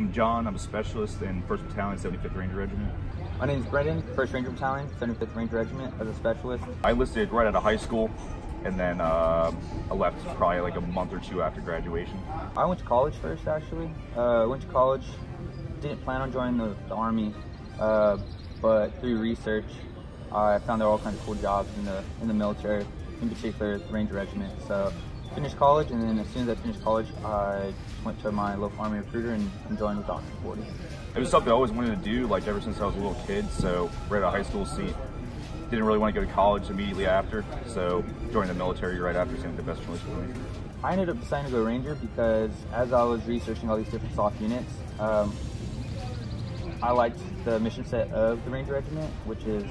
I'm John. I'm a specialist in 1st Battalion, 75th Ranger Regiment. My name is Brendan, 1st Ranger Battalion, 75th Ranger Regiment as a specialist. I enlisted right out of high school, and then uh, I left probably like a month or two after graduation. I went to college first, actually. Uh, went to college, didn't plan on joining the, the Army, uh, but through research, I found there were all kinds of cool jobs in the in the military, in particular the Ranger Regiment. So finished college, and then as soon as I finished college, I went to my local Army recruiter and, and joined with Option 40. It was something I always wanted to do, like ever since I was a little kid. So right out of high school seat, didn't really want to go to college immediately after. So joining the military right after seemed the best choice for me. I ended up deciding to go Ranger because as I was researching all these different SOF units, um, I liked the mission set of the Ranger Regiment, which is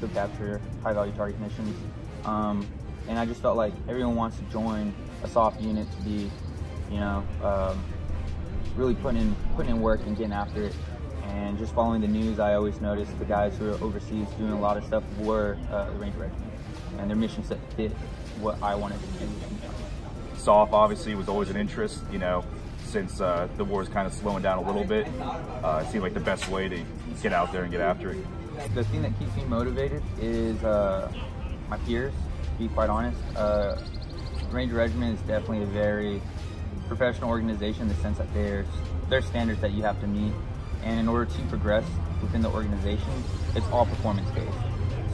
to capture high value target missions. Um, and I just felt like everyone wants to join a SOF unit to be, you know, um, really putting in putting in work and getting after it. And just following the news, I always noticed the guys who are overseas doing a lot of stuff were uh, the Ranger Regiment, and their mission set fit what I wanted to do. SOF obviously was always an interest, you know, since uh, the war is kind of slowing down a little bit. Uh, it seemed like the best way to get out there and get after it. The thing that keeps me motivated is uh, my peers, be quite honest. Uh, Ranger Regiment is definitely a very professional organization in the sense that there's, there's standards that you have to meet. And in order to progress within the organization, it's all performance based.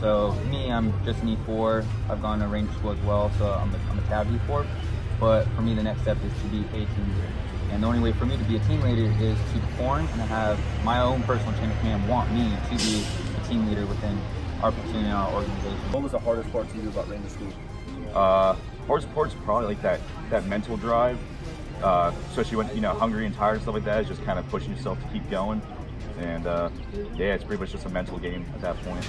So me, I'm just an E4. I've gone to Ranger School as well, so I'm a, I'm a tab E4. But for me, the next step is to be a team leader. And the only way for me to be a team leader is to perform and have my own personal chain of command want me to be a team leader within our our organization. What was the hardest part to you about Ranger School? Uh, hardest part is probably like that that mental drive, uh, especially when you know hungry and tired and stuff like that. Is just kind of pushing yourself to keep going, and uh, yeah, it's pretty much just a mental game at that point.